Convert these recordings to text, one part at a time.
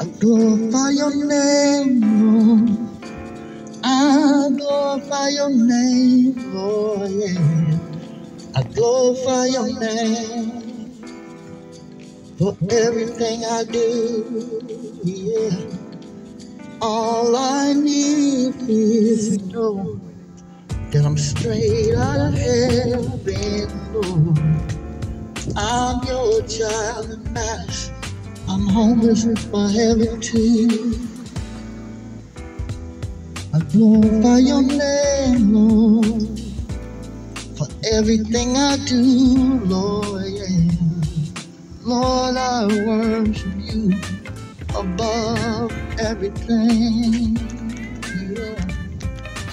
I glorify your name, Lord. I glorify your name, Lord, yeah. I glorify your name for everything I do, yeah. All I need is to know that I'm straight out of heaven, Lord. I'm your child and master. I'm homeless for heaven too. I glorify your name, Lord, for everything I do, Lord, yeah. Lord, I worship you above everything. Yeah.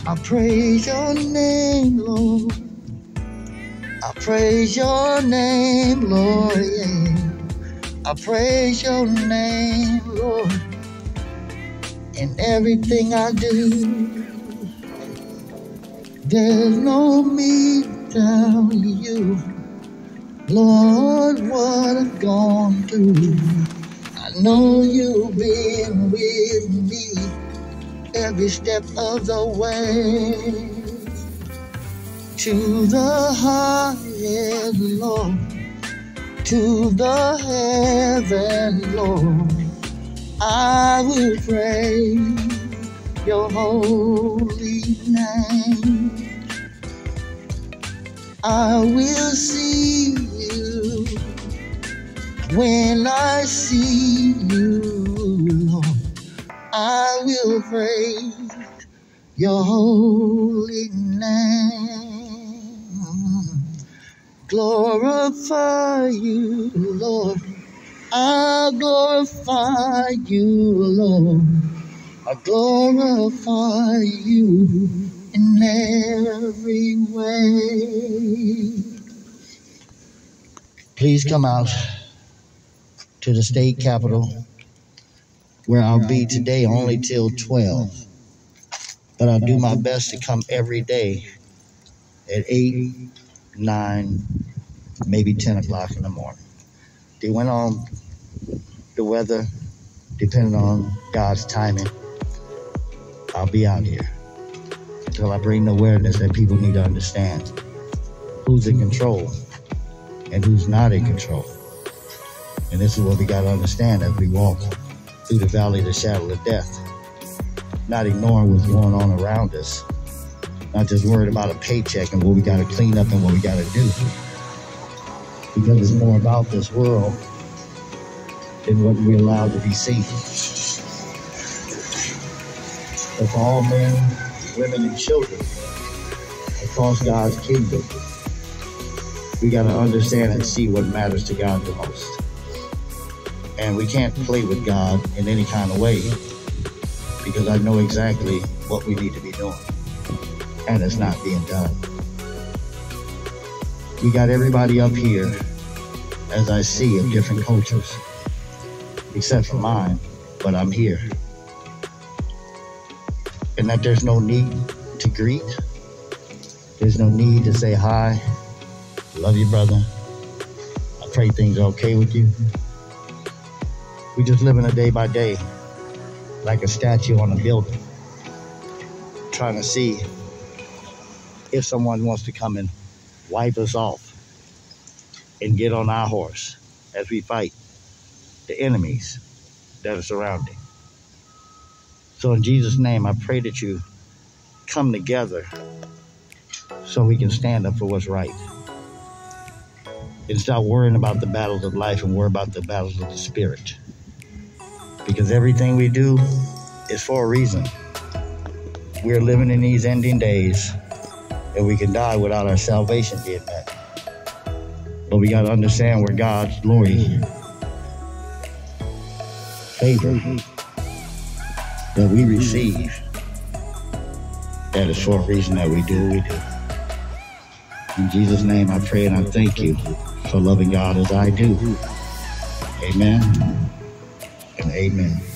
I praise your name, Lord. I praise your name, Lord, yeah. I praise your name, Lord, in everything I do. There's no me without you. Lord, what I've gone through. I know you've been with me every step of the way to the highest, Lord, to the heaven, Lord. I will praise your holy name. I will see you when I see you, Lord. I will praise your holy name. Glorify you, Lord. I glorify you, Lord. I glorify you in every way. Please come out to the state capitol where I'll be today only till 12. But I'll do my best to come every day at 8, 9, maybe 10 o'clock in the morning. They went on the weather, depending on God's timing. I'll be out here until I bring the awareness that people need to understand who's in control and who's not in control. And this is what we got to understand as we walk through the valley of the shadow of death, not ignoring what's going on around us, not just worried about a paycheck and what we got to clean up and what we got to do. Because it's more about this world than what we allow to be seen. For all men, women, and children across God's kingdom, we got to understand and see what matters to God the most. And we can't play with God in any kind of way because I know exactly what we need to be doing. And it's not being done. We got everybody up here, as I see, of different cultures, except for mine, but I'm here. And that there's no need to greet, there's no need to say hi, love you, brother. I pray things are okay with you. We just living a day by day, like a statue on a building, trying to see if someone wants to come and wipe us off and get on our horse as we fight the enemies that are surrounding. So, in Jesus' name, I pray that you come together so we can stand up for what's right and stop worrying about the battles of life and worry about the battles of the spirit. Because everything we do is for a reason. We're living in these ending days, and we can die without our salvation being met. But we got to understand where God's glory, favor that we receive, that is for a reason that we do what we do. In Jesus' name, I pray and I thank you for loving God as I do. Amen and amen.